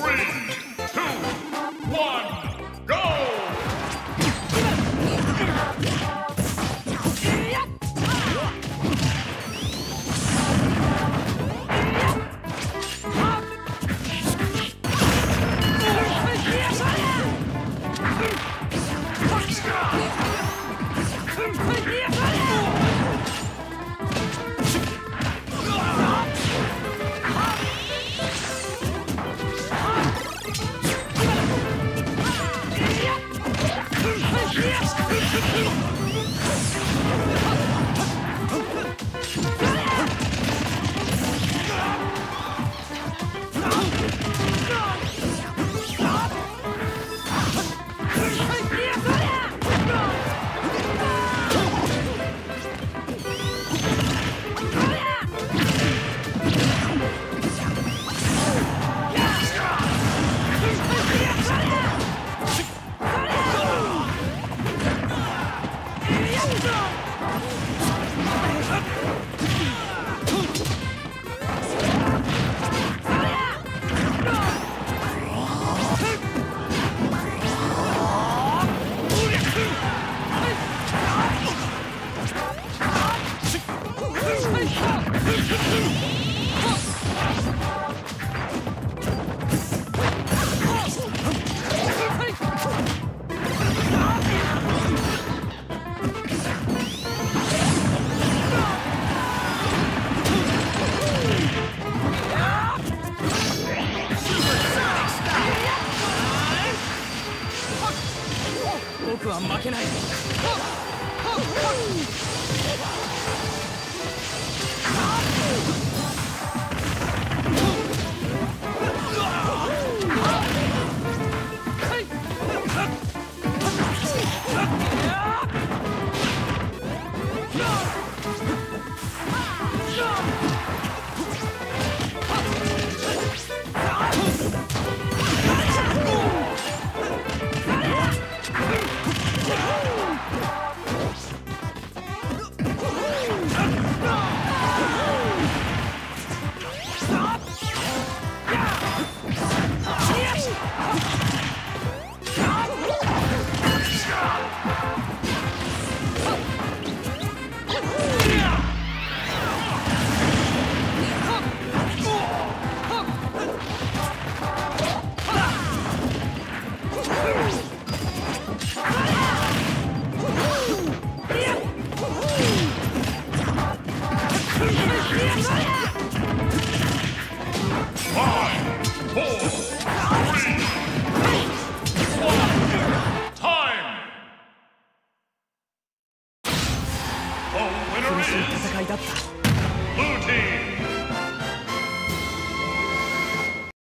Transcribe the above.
three, Let's go! 僕は負けない。しい戦いだった。